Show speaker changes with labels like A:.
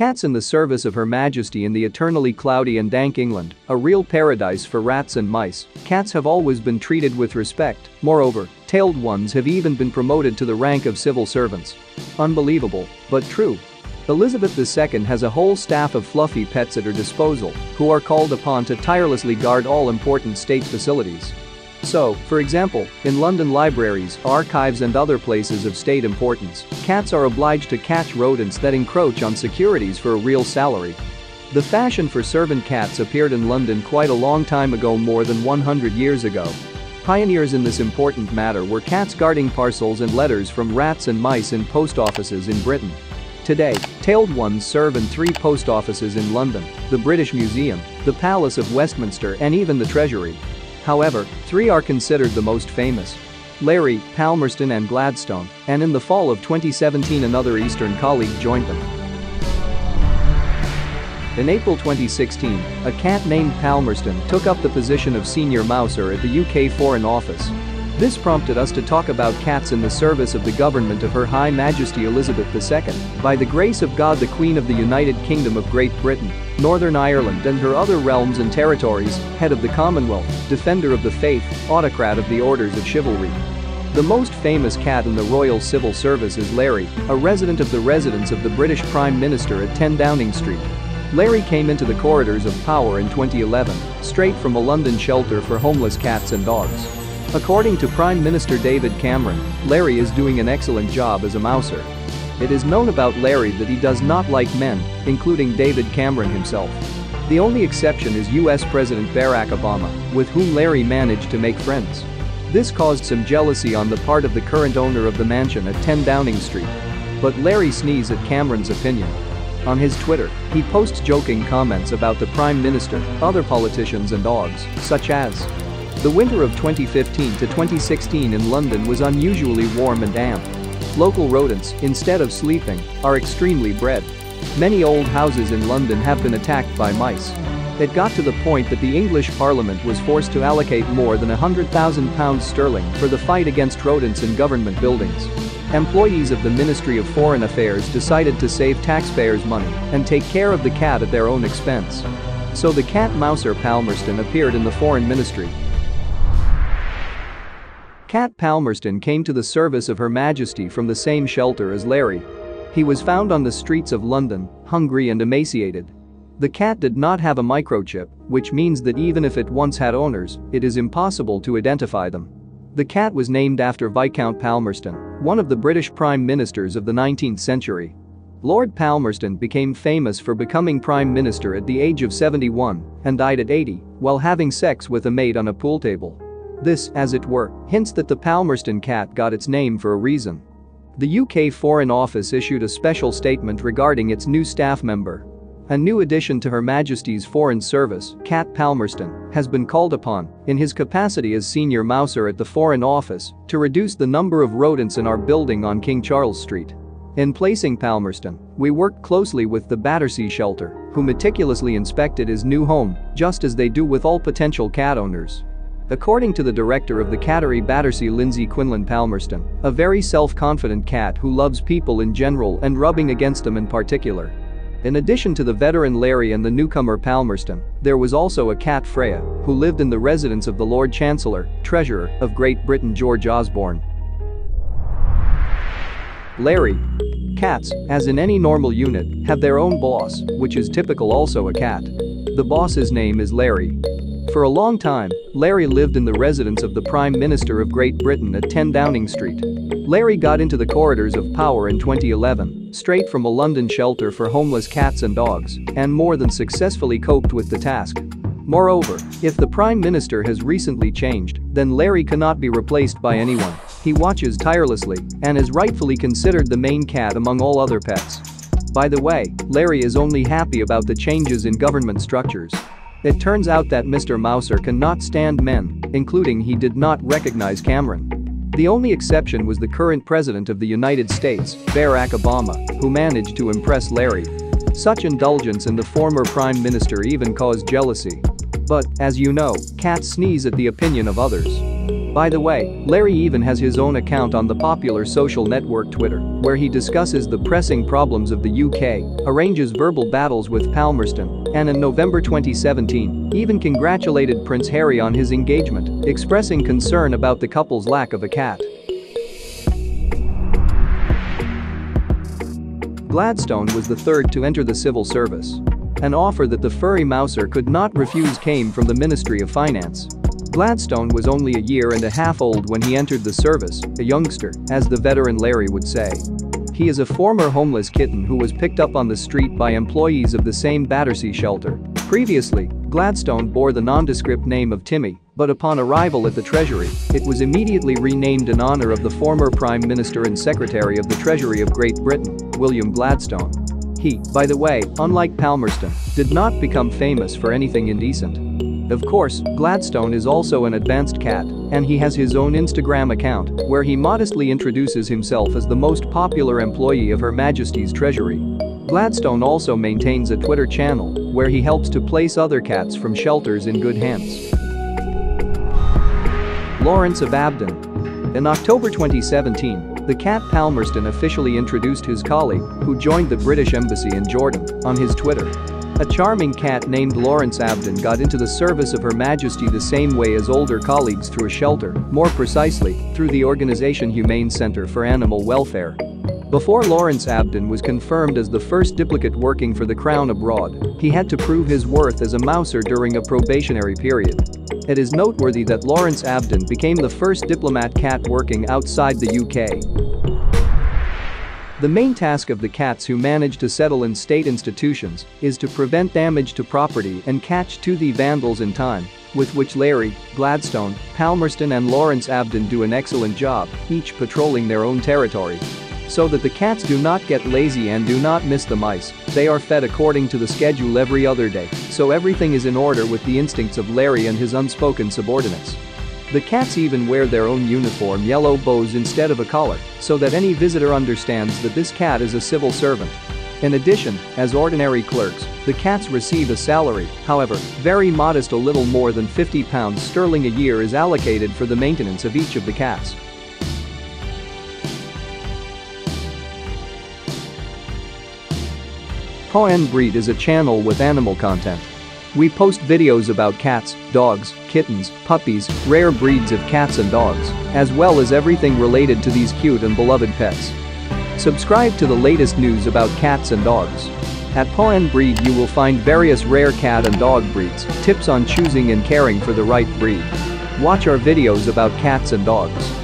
A: Cats in the service of Her Majesty in the eternally cloudy and dank England, a real paradise for rats and mice, cats have always been treated with respect, moreover, tailed ones have even been promoted to the rank of civil servants. Unbelievable, but true. Elizabeth II has a whole staff of fluffy pets at her disposal who are called upon to tirelessly guard all important state facilities. So, for example, in London libraries, archives and other places of state importance, cats are obliged to catch rodents that encroach on securities for a real salary. The fashion for servant cats appeared in London quite a long time ago more than 100 years ago. Pioneers in this important matter were cats guarding parcels and letters from rats and mice in post offices in Britain. Today, tailed ones serve in three post offices in London, the British Museum, the Palace of Westminster and even the Treasury. However, three are considered the most famous. Larry, Palmerston and Gladstone, and in the fall of 2017 another Eastern colleague joined them. In April 2016, a cat named Palmerston took up the position of senior mouser at the UK Foreign Office. This prompted us to talk about cats in the service of the government of Her High Majesty Elizabeth II, by the grace of God the Queen of the United Kingdom of Great Britain, Northern Ireland and her other realms and territories, head of the Commonwealth, defender of the faith, autocrat of the orders of chivalry. The most famous cat in the Royal Civil Service is Larry, a resident of the residence of the British Prime Minister at 10 Downing Street. Larry came into the corridors of power in 2011, straight from a London shelter for homeless cats and dogs. According to Prime Minister David Cameron, Larry is doing an excellent job as a mouser. It is known about Larry that he does not like men, including David Cameron himself. The only exception is US President Barack Obama, with whom Larry managed to make friends. This caused some jealousy on the part of the current owner of the mansion at 10 Downing Street. But Larry sneezes at Cameron's opinion. On his Twitter, he posts joking comments about the Prime Minister, other politicians and dogs, such as the winter of 2015 to 2016 in London was unusually warm and damp. Local rodents, instead of sleeping, are extremely bred. Many old houses in London have been attacked by mice. It got to the point that the English Parliament was forced to allocate more than £100,000 sterling for the fight against rodents in government buildings. Employees of the Ministry of Foreign Affairs decided to save taxpayers' money and take care of the cat at their own expense. So the cat Mouser Palmerston appeared in the Foreign Ministry Cat Palmerston came to the service of Her Majesty from the same shelter as Larry. He was found on the streets of London, hungry and emaciated. The cat did not have a microchip, which means that even if it once had owners, it is impossible to identify them. The cat was named after Viscount Palmerston, one of the British prime ministers of the 19th century. Lord Palmerston became famous for becoming prime minister at the age of 71 and died at 80 while having sex with a maid on a pool table. This, as it were, hints that the Palmerston cat got its name for a reason. The UK Foreign Office issued a special statement regarding its new staff member. A new addition to Her Majesty's Foreign Service, Cat Palmerston, has been called upon, in his capacity as senior mouser at the Foreign Office, to reduce the number of rodents in our building on King Charles Street. In placing Palmerston, we worked closely with the Battersea Shelter, who meticulously inspected his new home, just as they do with all potential cat owners. According to the director of the cattery Battersea Lindsay Quinlan Palmerston, a very self-confident cat who loves people in general and rubbing against them in particular. In addition to the veteran Larry and the newcomer Palmerston, there was also a cat Freya, who lived in the residence of the Lord Chancellor, Treasurer, of Great Britain George Osborne. Larry. Cats, as in any normal unit, have their own boss, which is typical also a cat. The boss's name is Larry. For a long time, Larry lived in the residence of the Prime Minister of Great Britain at 10 Downing Street. Larry got into the corridors of power in 2011, straight from a London shelter for homeless cats and dogs, and more than successfully coped with the task. Moreover, if the Prime Minister has recently changed, then Larry cannot be replaced by anyone. He watches tirelessly and is rightfully considered the main cat among all other pets. By the way, Larry is only happy about the changes in government structures. It turns out that Mr. Mouser cannot stand men, including he did not recognize Cameron. The only exception was the current president of the United States, Barack Obama, who managed to impress Larry. Such indulgence in the former prime minister even caused jealousy. But, as you know, cats sneeze at the opinion of others. By the way, Larry even has his own account on the popular social network Twitter, where he discusses the pressing problems of the UK, arranges verbal battles with Palmerston, and in November 2017, even congratulated Prince Harry on his engagement, expressing concern about the couple's lack of a cat. Gladstone was the third to enter the civil service. An offer that the furry mouser could not refuse came from the Ministry of Finance. Gladstone was only a year and a half old when he entered the service, a youngster, as the veteran Larry would say. He is a former homeless kitten who was picked up on the street by employees of the same Battersea shelter. Previously, Gladstone bore the nondescript name of Timmy, but upon arrival at the Treasury, it was immediately renamed in honor of the former Prime Minister and Secretary of the Treasury of Great Britain, William Gladstone. He, by the way, unlike Palmerston, did not become famous for anything indecent. Of course, Gladstone is also an advanced cat, and he has his own Instagram account, where he modestly introduces himself as the most popular employee of Her Majesty's Treasury. Gladstone also maintains a Twitter channel, where he helps to place other cats from shelters in good hands. Lawrence of Abdoun. In October 2017, the cat Palmerston officially introduced his colleague, who joined the British Embassy in Jordan, on his Twitter. A charming cat named Lawrence Abdoun got into the service of Her Majesty the same way as older colleagues through a shelter, more precisely, through the organization Humane Center for Animal Welfare. Before Lawrence Abdoun was confirmed as the first duplicate working for the Crown abroad, he had to prove his worth as a mouser during a probationary period. It is noteworthy that Lawrence Abdoun became the first diplomat cat working outside the UK. The main task of the cats who manage to settle in state institutions is to prevent damage to property and catch toothy vandals in time, with which Larry, Gladstone, Palmerston and Lawrence Abdoun do an excellent job, each patrolling their own territory. So that the cats do not get lazy and do not miss the mice, they are fed according to the schedule every other day, so everything is in order with the instincts of Larry and his unspoken subordinates. The cats even wear their own uniform yellow bows instead of a collar, so that any visitor understands that this cat is a civil servant. In addition, as ordinary clerks, the cats receive a salary, however, very modest a little more than 50 pounds sterling a year is allocated for the maintenance of each of the cats. And Breed is a channel with animal content. We post videos about cats, dogs, kittens, puppies, rare breeds of cats and dogs, as well as everything related to these cute and beloved pets. Subscribe to the latest news about cats and dogs. At Paw and Breed you will find various rare cat and dog breeds, tips on choosing and caring for the right breed. Watch our videos about cats and dogs.